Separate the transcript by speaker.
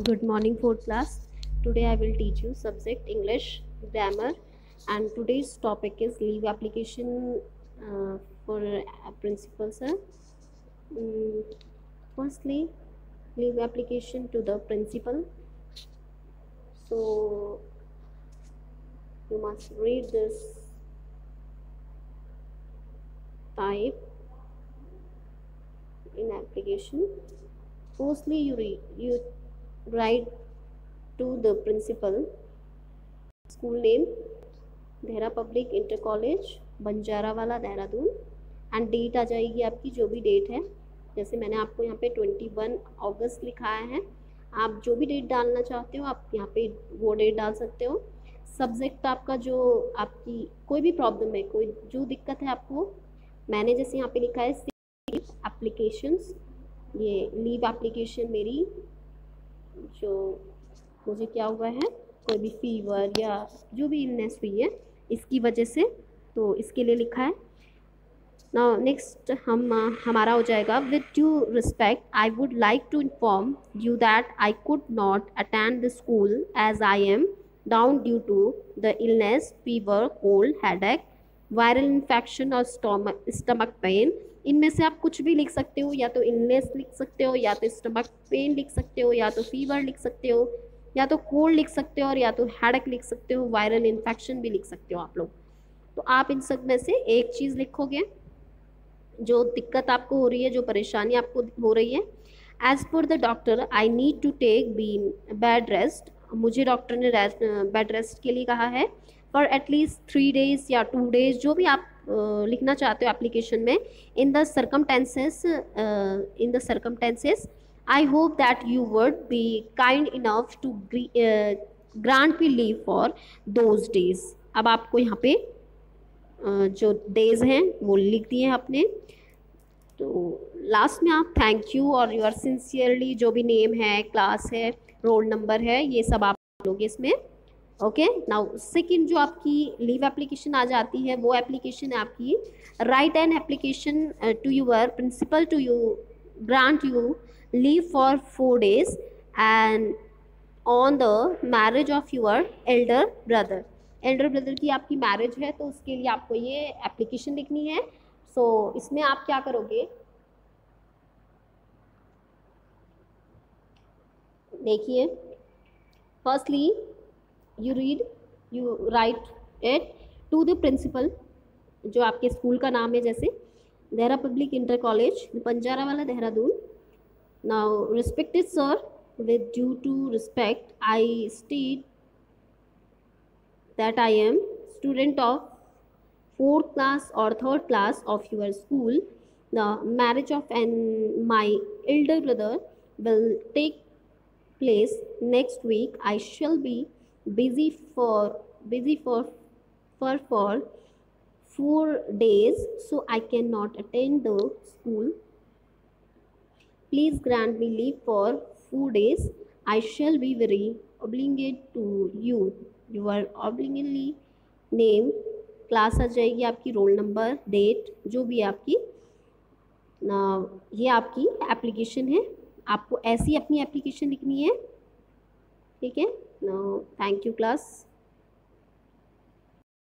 Speaker 1: good morning fourth class. Today i will teach you subject english grammar and today's topic is leave application uh, for uh, principal sir. Um, firstly leave application to the principal. So you must read this type in application. Firstly you read you write to the principal, school name Dehra public inter college Banjarawala Dehradun and date आ जाएगी आपकी जो भी date है। जैसे मैंने आपको यहाँ twenty one अगस्त लिखाया है। आप जो भी डेट डालना चाहते हो, आप यहाँ पे वो डेट डाल सकते हो। सब्जेक्ट आपका जो आपकी कोई भी प्रॉब्लम है, कोई जो दिक्कत है आपको, मैंने जैसे यहाँ पे लिखा है एप्लीकेशंस ये लीव एप्लीकेशन मेरी जो मुझे क्या हुआ है, कोई भी फीवर या जो भी इलनेस हुई है, इसकी वजह से तो इसके लिए लिखा है। ना नेक्स्ट हम, हमारा हो जाएगा with due respect I would like to inform you that I could not attend the school as I am down due to the illness fever cold headache viral infection और स्टमक पेन इनमें से आप कुछ भी लिख सकते हो, या तो इलनेस लिख सकते हो, या तो स्टमक पेन लिख सकते हो, या तो फीवर लिख सकते हो, या तो कोल्ड लिख सकते हो, और या तो हेडक लिख सकते हो वायरल इन्फेक्शन भी लिख सकते हो आप लोग। तो आप इन सब में से एक चीज़ लिखोगे, जो दिक्कत आपको हो रही है, जो परेशानी आपको हो रही है। As per the doctor I need to take been bed rest मुझे डॉक्टर ने बेड रेस्ट के लिए कहा है। For at least three days या टू डेज़ जो भी आप लिखना चाहते हो एप्लीकेशन में in the circumstances in the circumstances I hope that you would be kind enough to grant be leave for those days अब आपको यहाँ पे जो डेज़ हैं, वो लिख दिए हैं अपने तो लास्ट में आप थैंक यू और यू आर सिंसियरली जो भी नेम है क्लास है रोल नंबर है, ये सब आप लोग इसमें ओके नाउ सेकेंड जो आपकी लीव एप्लीकेशन आ जाती है वो एप्लीकेशन है आपकी write an application to your principal to you grant you leave for four days and on the marriage of your elder brother elder brother की आपकी मैरिज है तो उसके लिए आपको ये एप्लीकेशन लिखनी है। सो so, इसमें आप क्या करोगे? देखिए firstly you read you write at to the principal जो आपके स्कूल का नाम है जैसे, Dehra public inter college Panjarawala Dehradun. Now respected sir with due to respect I state that I am student of fourth class और third class of your school the marriage of and my elder brother will take place next week I shall be busy for busy for for for four days so i cannot attend the school please grant me leave for four days i shall be very obliged to you you are obligingly name class आ जाएगी आपकी roll number date जो भी आपकी ना ये आपकी application है आपको ऐसी अपनी एप्लीकेशन लिखनी है ठीक है? No thank you class